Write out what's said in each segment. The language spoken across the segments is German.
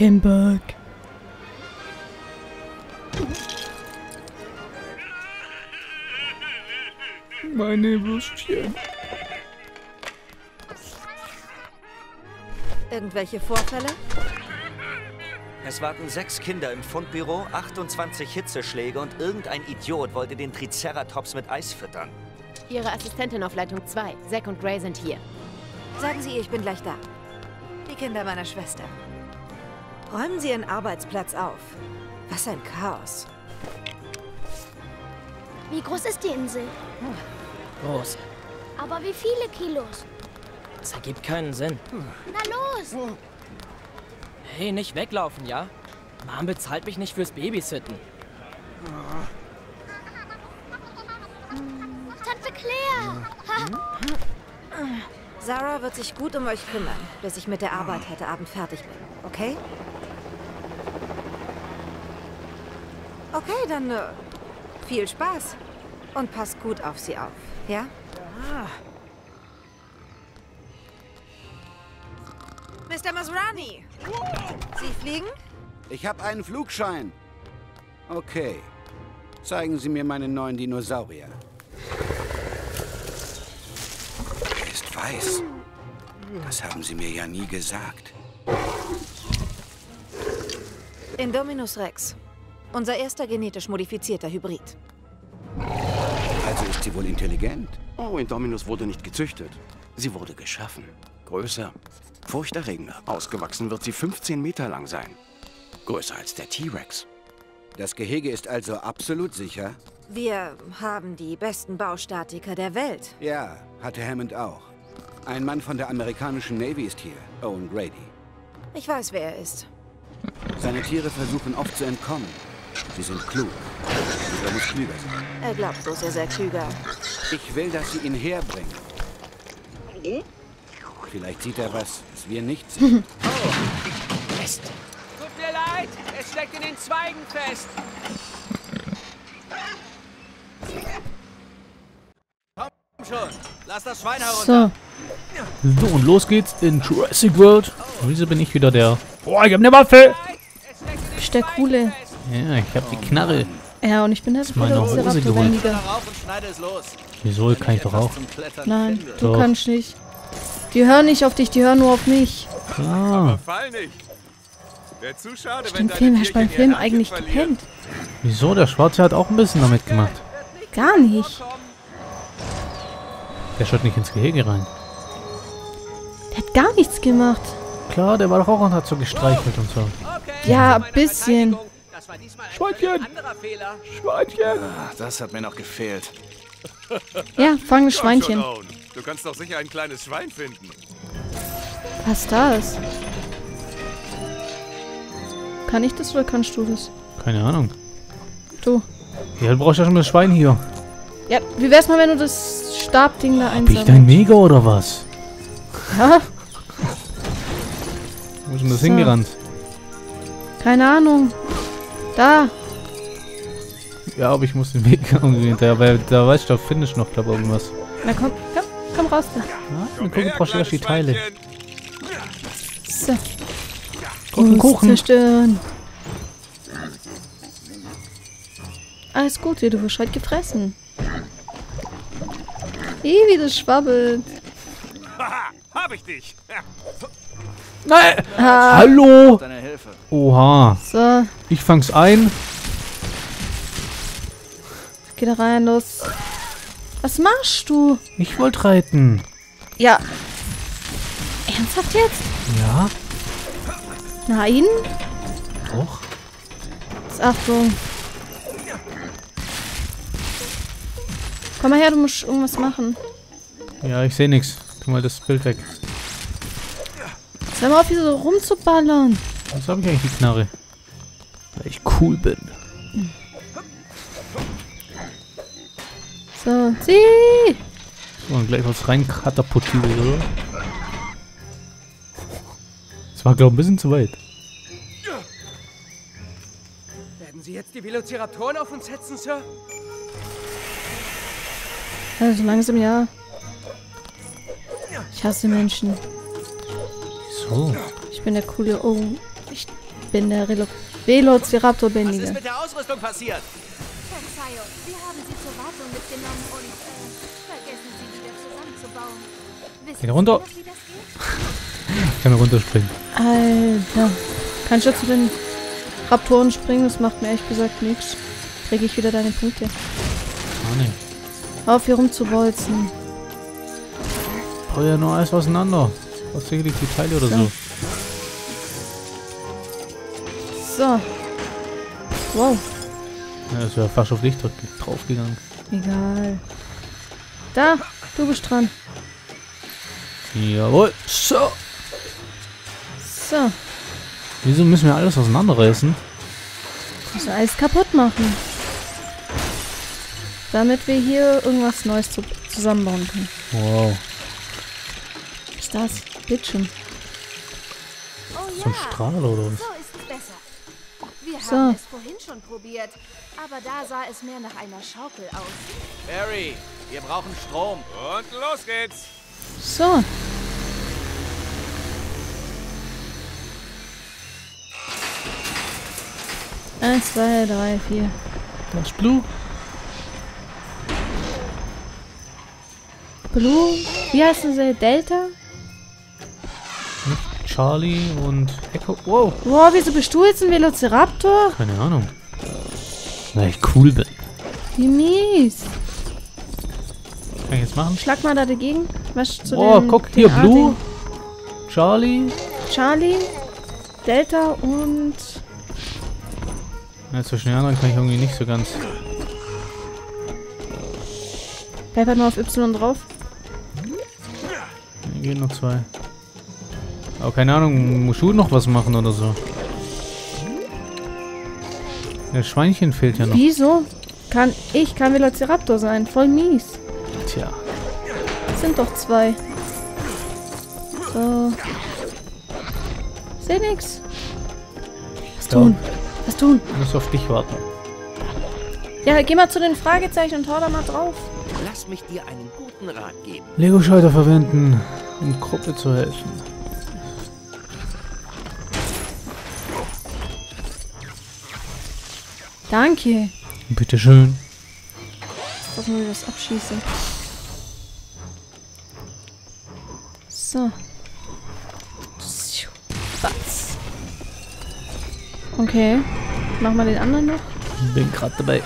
keinen Bock. Meine Würstchen. Irgendwelche Vorfälle? Es warten sechs Kinder im Fundbüro, 28 Hitzeschläge und irgendein Idiot wollte den Triceratops mit Eis füttern. Ihre Assistentin auf Leitung 2, Zack und Gray sind hier. Sagen Sie ihr, ich bin gleich da. Die Kinder meiner Schwester. Räumen Sie Ihren Arbeitsplatz auf. Was ein Chaos. Wie groß ist die Insel? Groß. Aber wie viele Kilos? Das ergibt keinen Sinn. Na los! Hey, nicht weglaufen, ja? Mom bezahlt mich nicht fürs Babysitten. Tante Claire! Sarah wird sich gut um euch kümmern, bis ich mit der Arbeit heute Abend fertig bin. Okay? Okay, dann äh, viel Spaß. Und passt gut auf sie auf, ja? Mr. Masrani! Sie fliegen? Ich habe einen Flugschein. Okay. Zeigen Sie mir meinen neuen Dinosaurier. Er ist weiß. Das haben Sie mir ja nie gesagt. Indominus Rex. Unser erster genetisch modifizierter Hybrid. Also ist sie wohl intelligent. Oh, Indominus wurde nicht gezüchtet. Sie wurde geschaffen. Größer, furchterregender. Ausgewachsen wird sie 15 Meter lang sein. Größer als der T-Rex. Das Gehege ist also absolut sicher? Wir haben die besten Baustatiker der Welt. Ja, hatte Hammond auch. Ein Mann von der amerikanischen Navy ist hier, Owen Grady. Ich weiß, wer er ist. Seine Tiere versuchen oft zu entkommen. Sie sind klug. Und er muss klüger sein. Er glaubt bloß, er sei klüger. Ich will, dass Sie ihn herbringen. Vielleicht sieht er was, was wir nicht sehen. Tut mir leid, es steckt in den Zweigen fest. Komm schon, lass das Schwein herunter. So. So, und los geht's in Jurassic World. Wieso bin ich wieder der... Boah, ich hab eine Waffe! Ich der Coole. Ja, ich hab die Knarre. Ja, und ich bin der los. Wieso kann ich doch auch? Nein, du Doch. kannst nicht. Die hören nicht auf dich, die hören nur auf mich. Klar. Schade, Den Film hast du beim Film eigentlich gepennt. Wieso? Der Schwarze hat auch ein bisschen damit gemacht. Gar nicht. Der schaut nicht ins Gehege rein. Der hat gar nichts gemacht. Klar, der war doch auch und hat so gestreichelt und so. Ja, ein bisschen. Das war diesmal ein Schweinchen! anderer Fehler. Schweinchen! Ah, das hat mir noch gefehlt. Ja, fang ein Schweinchen. Du kannst doch sicher ein kleines Schwein finden. Was ist das? Kann ich das oder kannst du das? Keine Ahnung. Du. Ja, du brauchst ja schon das Schwein hier. Ja, wie wär's mal, wenn du das Stabding da Bin ich dein einsammelst? Mega oder was? Ja, Wo ist denn das So. hingerannt? keine Ahnung. Da. Ja, aber ich muss den Weg irgendwie hinterher, weil da weißt du, da findest du noch, glaube ich, irgendwas. Na komm, komm, komm raus da. Ja, dann gucken, brauchst du erst die Teile. So. Kuchen, Kuchen. zerstören. Alles gut, du wirst heute gefressen. Ih, wie das schwabbelt. Haha, hab ich dich. Nein! Ah, Hallo! Deine Hilfe. Oha. so, Ich fang's ein. geh da rein, los. Was machst du? Ich wollte reiten. Ja. Ernsthaft jetzt? Ja, Nein? doch. Jetzt Achtung. Komm mal her, du musst irgendwas machen. Ja, ich sehe nichts. Tu mal das Bild weg. Hör mal auf, hier so rumzuballern. Was habe ich eigentlich die Knarre? Weil ich cool bin. So, zieh! So, und gleich was rein katapultiert, oder? Das war, glaube ich, ein bisschen zu weit. Werden Sie jetzt die Velociraptoren auf uns setzen, Sir? Also langsam ja. Ich hasse Menschen. So. Ich bin der coole. Oh. Ich, bin der Relo Velociraptor-Bändiger. mit der Ausrüstung passiert? Verzeihung, wir haben sie zur Wartung mitgenommen und äh, vergessen sie wieder zusammenzubauen. Wissen Geh runter. Sie? Ich kann runterspringen. Alter. Kann ich ja zu den Raptoren springen? Das macht mir ehrlich gesagt nichts. Kriege ich wieder deine Punkte. Ah, nee. Auf hier rumzubolzen. Hau ja nur alles auseinander. Was die Teile oder so. So. Wow. Ja, das wäre fast auf dich drauf- draufgegangen. Egal. Da, du bist dran. Jawohl. So. So. Wieso müssen wir alles auseinanderreißen? Muss alles kaputt machen. Damit wir hier irgendwas Neues zu zusammenbauen können. Wow. Was ist das? Bildschirm. Oh So ein ja, Strahl oder was? So. haben es vorhin schon probiert, aber da sah es mehr nach einer Schaukel aus. Barry, wir brauchen Strom. Und los geht's. So. Eins, zwei, drei, vier. Das Blue. Blue. Wie heißen sie? Delta? Charlie und Echo. Wow. Wow, wieso bist du jetzt ein Velociraptor? Keine Ahnung. Weil ich cool bin. Wie mies. Kann ich jetzt machen? Schlag mal da dagegen. Was zu Oh, den, guck den hier. Blue. Artigen. Charlie. Charlie, Delta und... Ja, zwischen den anderen kann ich irgendwie nicht so ganz. Bleib halt mal auf Y drauf. Hier gehen noch zwei. Aber keine Ahnung, muss du noch was machen oder so? Das Schweinchen fehlt ja noch. Wieso? Kann ich kein Velociraptor sein? Voll mies. Tja. Es sind doch zwei. So. Seh nix. Was Ja. tun? Was tun? Ich muss auf dich warten. Ja, geh mal zu den Fragezeichen und hau da mal drauf. Lass mich dir einen guten Rat geben. Lego-Schalter verwenden, um Gruppe zu helfen. Danke. Bitteschön. Dass wir das abschieße. So. Was? Okay. Machen wir den anderen noch. Bin gerade dabei.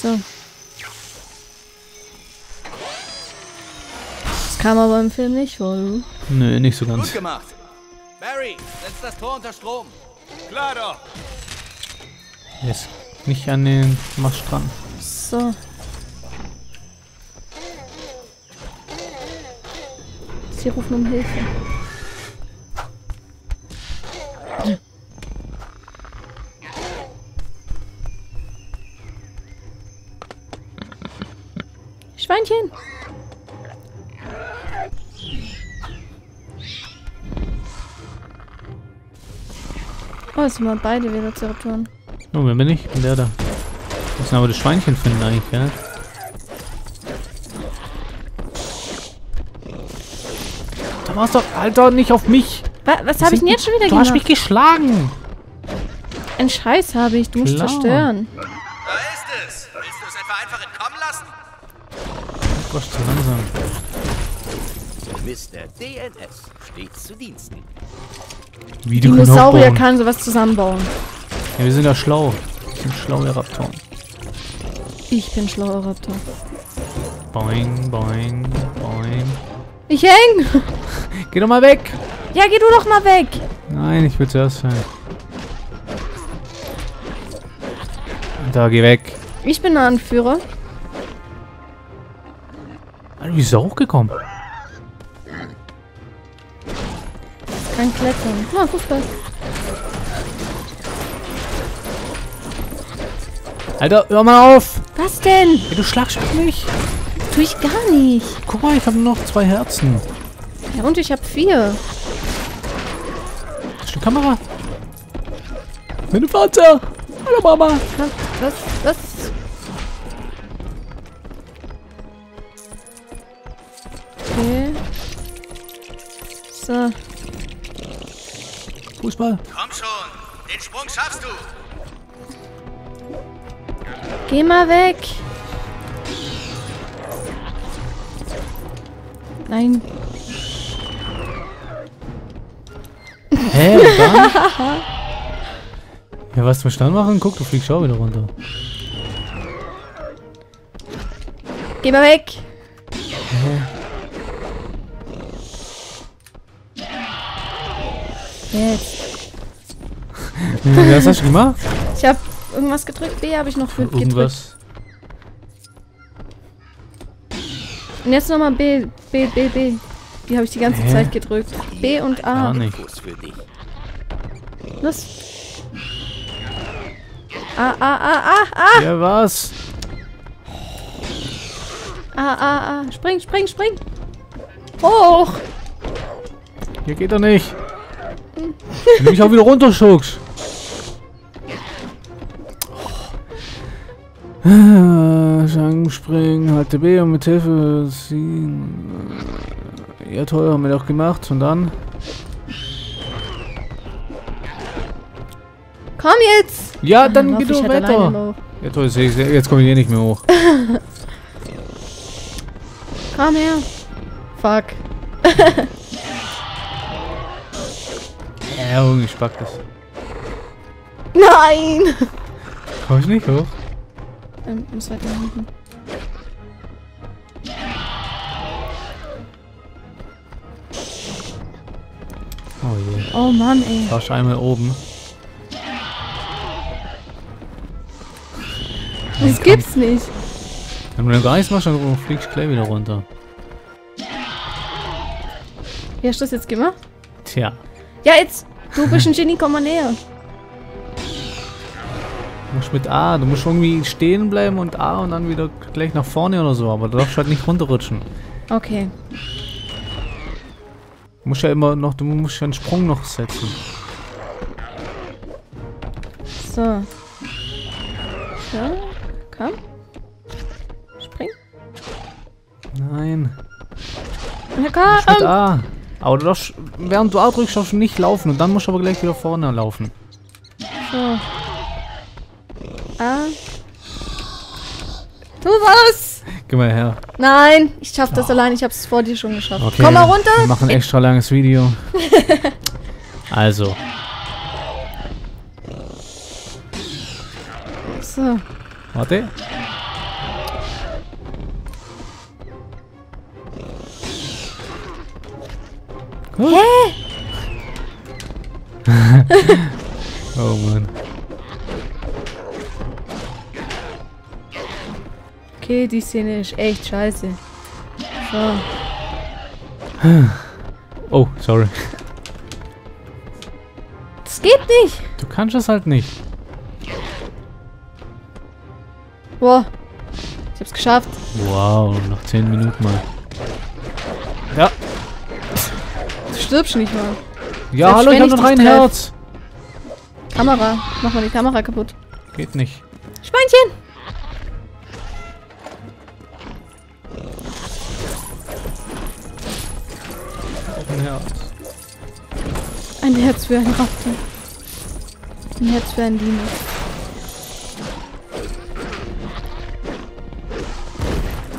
So. Das kam aber im Film nicht vor. du. Nö, nicht so ganz. Gut gemacht. Barry, setz das Tor unter Strom. Klar doch. Jetzt nicht an den Mast dran. So. Sie rufen um Hilfe. Schweinchen! Oh, es sind mal beide Velociraptoren. Oh, wer bin ich? Bin der da. Müssen aber das Schweinchen finden eigentlich, gell? Da war's doch. Alter, nicht auf mich! Wa was habe ich denn jetzt schon wieder Du gemacht? hast mich geschlagen! Ein Scheiß habe ich, du musst zerstören. Da ist es. Willst du es etwa einfach entkommen lassen? Oh Gott, zu langsam. Mr. DNS steht zu Diensten. Wie die Dinosaurier kann sowas zusammenbauen. Ja, wir sind ja schlau. Wir sind schlaue Raptoren. Ich bin schlauer Raptor. Boing, boing, boing. Ich häng! Geh doch mal weg! Ja, geh du doch mal weg! Nein, ich will zuerst sein. Da, geh weg. Ich bin der Anführer. Alter, wie ist er hochgekommen? Klettern. Na, Fußball. Alter, hör mal auf! Was denn? Ey, du schlagst mich! Tu ich gar nicht. Guck mal, ich habe nur noch zwei Herzen. Ja, und ich habe vier. Hast du eine Kamera? Meine Vater! Hallo Mama! Was? Was? was? Okay. So. Fußball. Komm schon, den Sprung schaffst du. Geh mal weg. Nein. Hä, ja, was zum Stand machen? Guck, du fliegst auch wieder runter. Geh mal weg. Jetzt. Was hast du gemacht? Ich habe irgendwas gedrückt. B habe ich noch gedrückt. Irgendwas. Und jetzt nochmal B, B, B, B. Die habe ich die ganze Hä? Zeit gedrückt. B und A. Gar nicht. Für. Los. A, A, A, A, A, Ja, was? A, A, A. Spring, spring, spring. Hoch. Hier geht er nicht. Wenn du mich auch wieder runterschuckst. springen, halte B und mit Hilfe ziehen. Ja toll, haben wir doch gemacht. Und dann? Komm jetzt. Ja, dann lauf geht ich du halt weiter. Ja toll, jetzt komme ich hier nicht mehr hoch. Komm her. Fuck. Ja, irgendwie spackt das. Nein. Komm ich nicht hoch? Ähm, muss weiter nach hinten. Oh je. Oh Mann, ey. Warst einmal oben. Das gibt's nicht. Wenn du dann gar nichts machst, dann fliegst du gleich wieder runter. Wie hast du das jetzt gemacht? Tja. Ja, jetzt. Du bist ein Genie, komm mal näher. Du musst mit A, du musst irgendwie stehen bleiben und A und dann wieder gleich nach vorne oder so, aber du darfst halt nicht runterrutschen. Okay. Du musst ja immer noch, du musst ja einen Sprung noch setzen. So. Ja, komm. Spring. Nein. Mit komm. A. Aber du darfst, während du A drückst, darfst du nicht laufen und dann musst du aber gleich wieder vorne laufen. So. A. Tu was! Geh mal her. Nein, ich schaff das allein. Ich hab's vor dir schon geschafft. Okay, Komm mal Wir runter. machen ein extra langes Video. also, So. warte. Hä? Oh Mann. Okay, die Szene ist echt scheiße. So. Oh, sorry. Das geht nicht. Du kannst es halt nicht. Boah. Ich hab's geschafft. Wow, noch 10 Minuten mal. Ja. Du stirbst nicht mal. Ja, Selbst hallo, ich hab noch ein. Herz. Kamera. Mach mal die Kamera kaputt. Geht nicht. Schweinchen! Ein Herz. Ein Herz für einen Raptor. Ein Herz für einen Dino.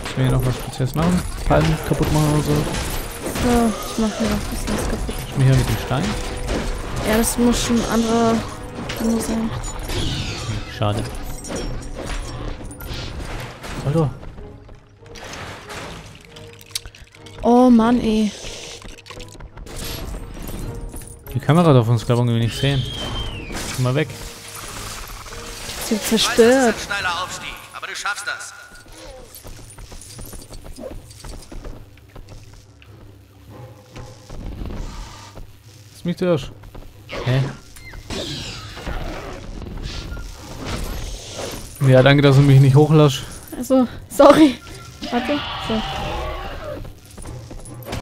Ich will hier noch was Spezielles machen. Palmen kaputt machen oder so. So, ich mach hier noch ein bisschen was kaputt. Ich mir hier mit dem Stein. Ja, das muss schon ein anderer Dino sein. Schade. Alter. Oh Mann, ey. Die Kamera darf uns, glaube ich, nicht sehen. Geh mal weg. Sie zerstört. ein steiler Aufstieg, aber du schaffst das. Lass mich durch. Hä? Ja, danke, dass du mich nicht hochlässt. Also, sorry. Warte. So.